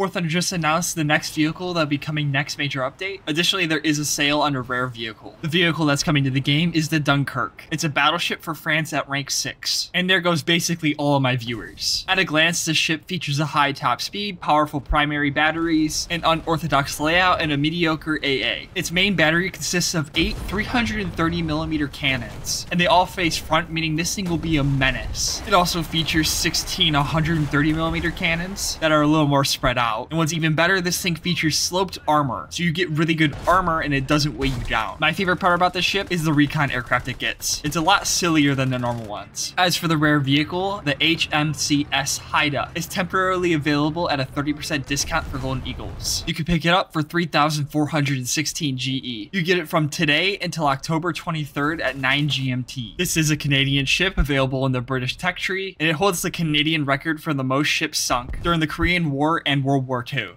War Thunder just announced the next vehicle that'll be coming next major update. Additionally, there is a sale on a rare vehicle. The vehicle that's coming to the game is the Dunkerque. It's a battleship for France at rank 6. And there goes basically all of my viewers. At a glance, this ship features a high top speed, powerful primary batteries, an unorthodox layout, and a mediocre AA. Its main battery consists of 8 330mm cannons, and they all face front, meaning this thing will be a menace. It also features 16 130mm cannons that are a little more spread out. And what's even better, this thing features sloped armor, so you get really good armor and it doesn't weigh you down. My favorite part about this ship is the recon aircraft it gets. It's a lot sillier than the normal ones. As for the rare vehicle, the HMCS Haida is temporarily available at a 30% discount for Golden Eagles. You can pick it up for 3,416 GE. You get it from today until October 23rd at 9 GMT. This is a Canadian ship available in the British tech tree, and it holds the Canadian record for the most ships sunk during the Korean War and World War II.